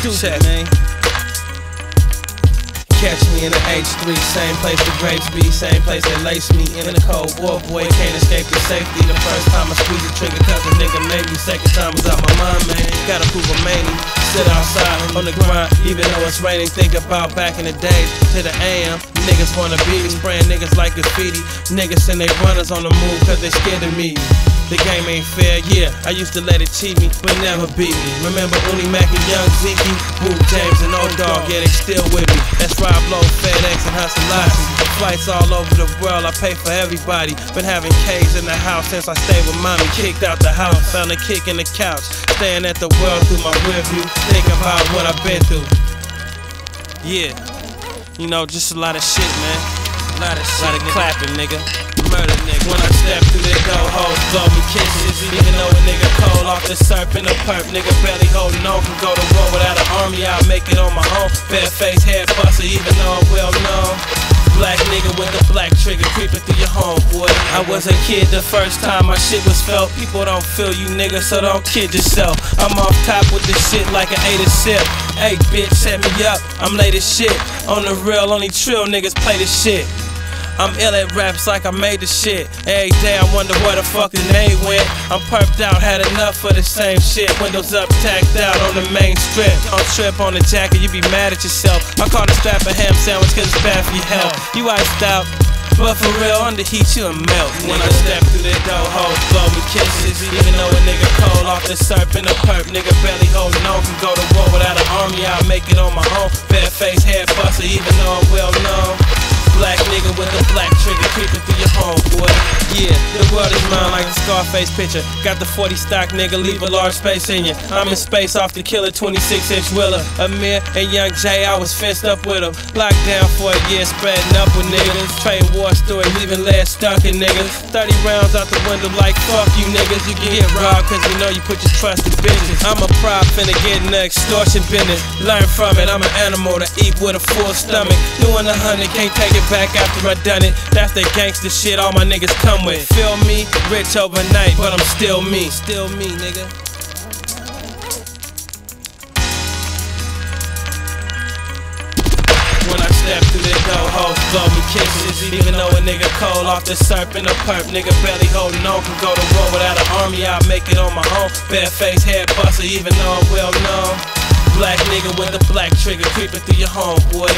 stupid, Check. man. Catch me in the H3, same place the grapes be, same place that lace me in the cold war. Boy, can't escape the safety. The first time I squeeze the trigger, cause a nigga made me. Second time was out my mind, man. Gotta prove a mania. Sit outside on the grind, even though it's raining. Think about back in the days to the AM. Niggas wanna be spraying niggas like graffiti. Niggas send they runners on the move, cause they scared of me. The game ain't fair, yeah. I used to let it cheat me, but never beat me. Remember Uni Mac and Young Zeke, Boo James and Old Dog, yeah, they still with me. That's Rob Low, Fed-X, and Hustle Lots. Flights all over the world, I pay for everybody. Been having K's in the house since I stayed with mommy. Kicked out the house, found a kick in the couch. Staring at the world through my rearview, thinking about what I've been through. Yeah, you know, just a lot of shit, man. Lot of shit, clapping, nigga. Murder, nigga. When I step through that door, hoes blow me kisses. Even though a nigga cold off the surf in the perp, nigga barely holding on. Can go to war without an army, I'll make it on my own. Bare face, head buster, even though I'm well known. Black nigga with a black trigger creeping through your home, boy. I was a kid the first time my shit was felt. People don't feel you, nigga, so don't kid yourself. I'm off top with this shit like an eight sip. Hey, bitch, set me up. I'm late as shit. On the real, only trill niggas play this shit. I'm ill at raps like I made the shit. Every day I wonder where the fuck the name went. I'm perked out, had enough of the same shit. Windows up, tacked out on the main strip. Don't trip on the jacket, you be mad at yourself. I call the strap a ham sandwich cause it's bad for your health. You iced out. But for real, under heat you a melt. When I step through the door, hoes blow me kisses. Even though a nigga cold off the surf in the perp, nigga barely holding on. Can go to war without an army, I'll make it on my own. Bare face, head buster, even though I'm well known. Nigga with a black trigger creeping through your home, boy. Yeah, Scarface picture. Got the 40 stock nigga, leave a large space in you. I'm in space off the killer 26 inch Willer. Amir and Young J, I was fenced up with them. Locked down for a year, spreading up with niggas. Trade war story, leaving lead stuck in niggas. 30 rounds out the window like fuck you niggas. You get robbed cause you know you put your trust in business. I'm a prop finna get in the extortion business. Learn from it, I'm an animal to eat with a full stomach. Doing a hundred, can't take it back after I done it. That's the gangster shit all my niggas come with. Feel me? Rich overnight, but I'm still me. Still me, nigga. When I step through that door, hoes blow me kisses. Even though a nigga cold off the surf in the perp, nigga barely holding on. Can go to war without an army, I'll make it on my own. Bare face, head buster, even though I'm well known. Black nigga with a black trigger creeping through your home, boy.